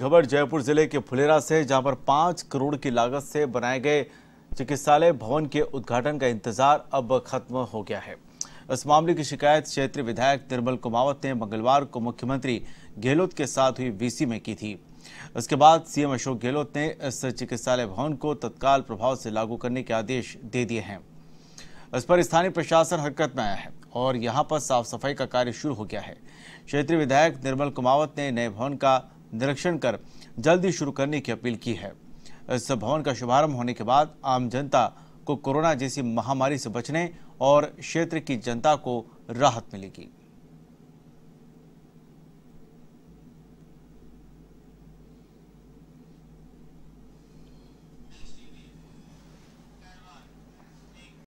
खबर जयपुर ज़िले के फुलेरा से, जहाँ पर पाँच करोड़ की लागत से बनाए गए चिकित्सालय भवन के उद्घाटन का इंतज़ार अब खत्म हो गया है। इस मामले की शिकायत क्षेत्रीय विधायक निर्मल कुमावत ने मंगलवार को मुख्यमंत्री गहलोत के साथ हुई वीसी में की थी। इसके बाद सीएम अशोक गहलोत ने इस चिकित्सालय भवन को तत्काल प्रभाव से लागू करने के आदेश दे दिए हैं। इस पर स्थानीय प्रशासन हरकत में आया है और यहाँ पर साफ़ सफ़ाई का कार्य शुरू हो गया है। क्षेत्रीय विधायक निर्मल कुमावत ने नए भवन का निरीक्षण कर जल्दी शुरू करने की अपील की है। इस भवन का शुभारंभ होने के बाद आम जनता को कोरोना जैसी महामारी से बचने और क्षेत्र की जनता को राहत मिलेगी।